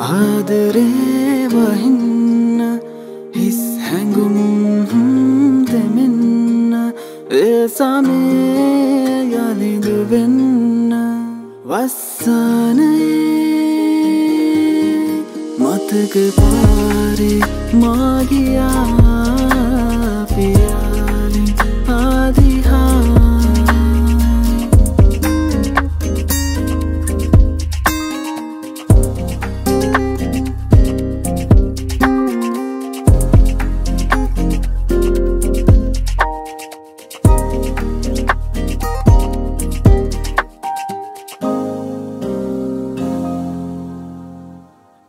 ආදරේ වහින්න හිස් හැඟුම් දෙමෙන්න ඒසමේ යළිදුවෙන්න වස්සනයේ මතක පාරි මාගියා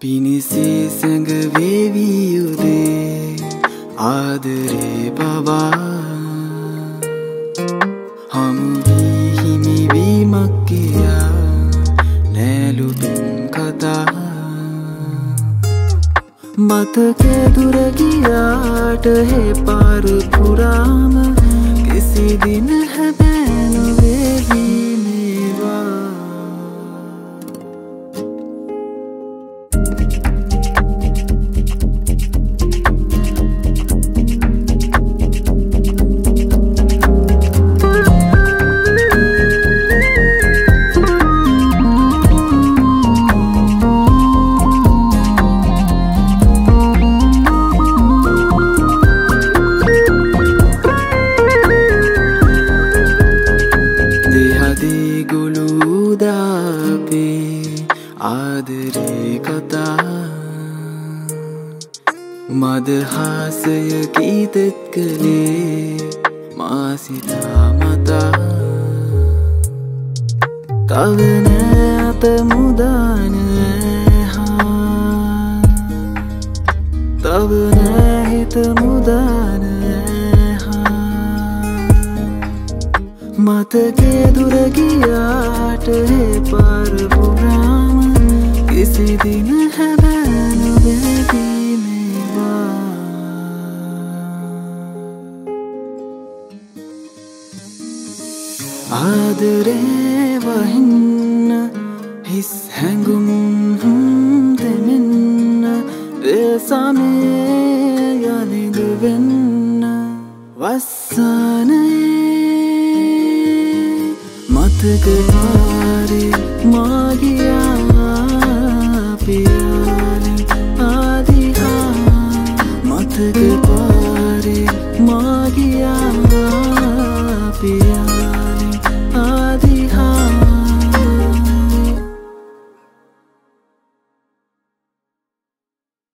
පිනිසේ සැඟවේවියුදේ ආදරේ පවා. හමුවී හිමිවීමක් කියා නෑලුතුම් කතා. මතක දුරගියාට හෙ පාරපුරාම කිසිදින ආදරේ කතා. මදහාසය කීතෙත් කළේ මාසිතා මතා. තවන අත මුදාන හා තවන හිත මුදාන හා මතකේ දුරගියාට පාරපුරාම කිසිදින හැබැනුවැදීමේවා ආදරේ වහින්න හිස් හැඟුම් දෙමෙන්න ඒසමේ යළිදුවෙන්න වස්සනයේ මතක පාරි මාගියා